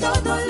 todo